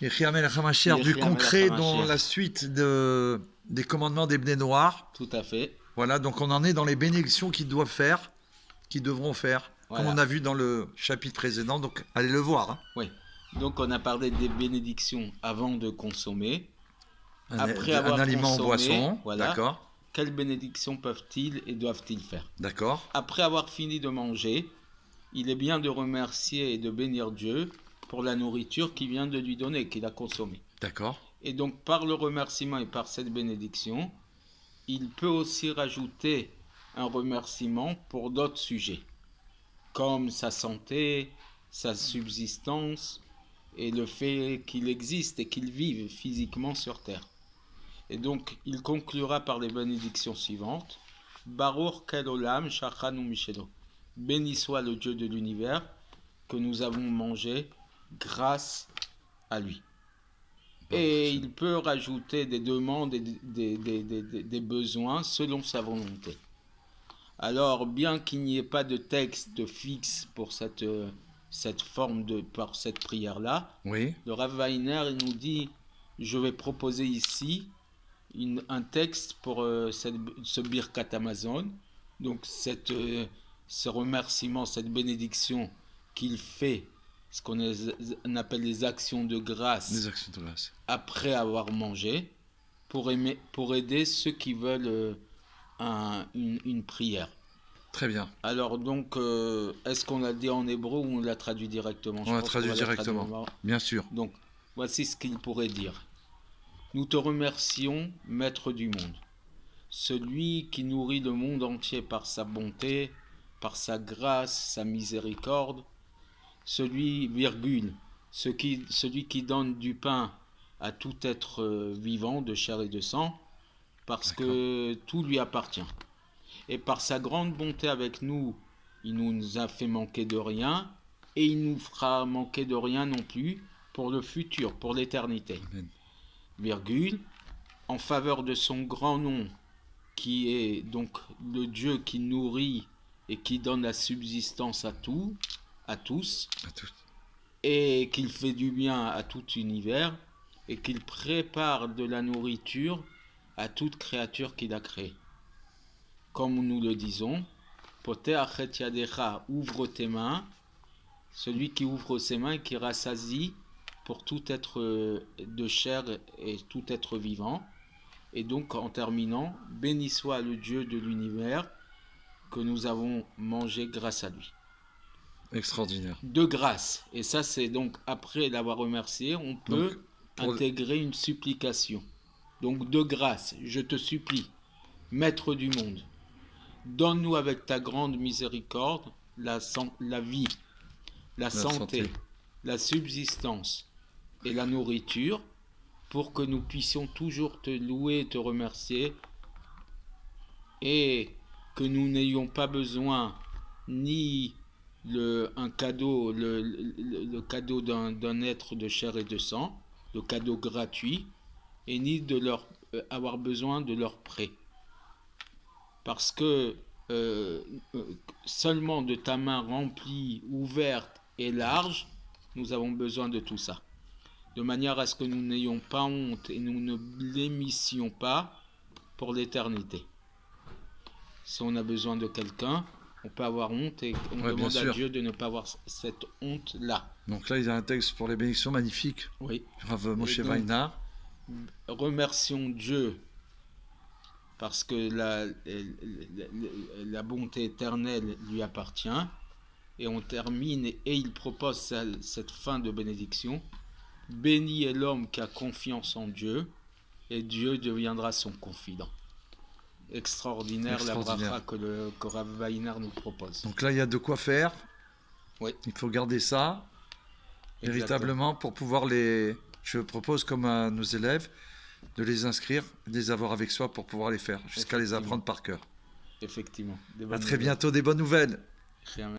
Du concret dans la suite de, des commandements des Bnei Noirs. Tout à fait. Voilà, donc on en est dans les bénédictions qu'ils doivent faire, qu'ils devront faire, Voilà. comme on a vu dans le chapitre précédent. Donc allez le voir. hein. Oui. Donc on a parlé des bénédictions avant de consommer. Un, Après un avoir aliment en consommé, boisson. voilà. D'accord, Quelles bénédictions peuvent-ils et doivent-ils faire? D'accord, Après avoir fini de manger, il est bien de remercier et de bénir Dieu pour la nourriture qu'il vient de lui donner, qu'il a consommée. d'accord. Et donc par le remerciement et par cette bénédiction, il peut aussi rajouter un remerciement pour d'autres sujets, comme sa santé, sa subsistance et le fait qu'il existe et qu'il vive physiquement sur terre. Et donc il conclura par les bénédictions suivantes. Baruch kel olam shachanu. Béni soit le Dieu de l'univers que nous avons mangé grâce à lui. Et il peut rajouter des demandes et des, des- des- des- besoins selon sa volonté. Alors, bien qu'il n'y ait pas de texte fixe pour cette, cette forme de, par cette prière-là, Oui, le Rav Weiner il nous dit Je vais proposer ici une- un texte pour euh, cette- ce Birkat Amazon, donc cette, euh, ce remerciement, cette bénédiction qu'il fait, ce qu'on appelle les actions de grâce des actions de grâce. après avoir mangé pour, aimer, pour aider ceux qui veulent euh, un- une, une prière. Très bien. Alors donc, euh, est-ce qu'on l'a dit en hébreu ou on l'a traduit directement? Je On l'a traduit la directement. Bien sûr. Donc, voici ce qu'il pourrait dire. Nous te remercions, Maître du monde, celui qui nourrit le monde entier par sa bonté, par sa grâce, sa miséricorde, celui, virgule, ce qui- celui qui donne du pain à tout être euh, vivant de chair et de sang, parce que tout lui appartient. Et par sa grande bonté avec nous, il nous a fait manquer de rien, et il nous fera manquer de rien non plus pour le futur, pour l'éternité. Virgule, en faveur de son grand nom, qui est donc le Dieu qui nourrit et qui donne la subsistance à tout, à tous, À tous. et qu'il fait du bien à tout univers, et qu'il prépare de la nourriture à toute créature qu'il a créée. Comme nous le disons, Poter achet yadecha, ouvre tes mains, celui qui ouvre ses mains et qui rassasie pour tout être de chair et tout être vivant. Et donc en terminant, béni soit le Dieu de l'univers que nous avons mangé grâce à lui Extraordinaire. de grâce. Et ça, c'est donc après l'avoir remercié, on peut Donc, intégrer une supplication. Donc de grâce, je te supplie, Maître du monde, donne-nous avec ta grande miséricorde la, vie, la, santé, santé. la subsistance et la nourriture pour que nous puissions toujours te louer et te remercier et que nous n'ayons pas besoin ni le, un cadeau, le, le- cadeau d'un être de chair et de sang, le cadeau gratuit, et ni de leur euh, avoir besoin de leur prêt. Parce que euh, euh, seulement de ta main remplie, ouverte et large, nous avons besoin de tout ça. De manière à ce que nous n'ayons pas honte et nous ne blêmissions pas pour l'éternité. Si on a besoin de quelqu'un, on peut avoir honte et on Ouais, demande à. Dieu de ne pas avoir cette honte-là. Donc là, il y a un texte pour les bénédictions magnifiques. Oui. Rav Moshe remercions Dieu parce que la, la, la bonté éternelle lui appartient. Et on termine et il propose cette fin de bénédiction. Béni est l'homme qui a confiance en Dieu et Dieu deviendra son confident. Extraordinaire, la bracha que, le, que Rav Weiner nous propose. Donc là, il y a de quoi faire. Oui. Il faut garder ça véritablement pour pouvoir les. Je propose comme à nos élèves de les inscrire, de les avoir avec soi pour pouvoir les faire, jusqu'à les apprendre par cœur. Effectivement. À très nouvelles. bientôt, des bonnes nouvelles. Rien.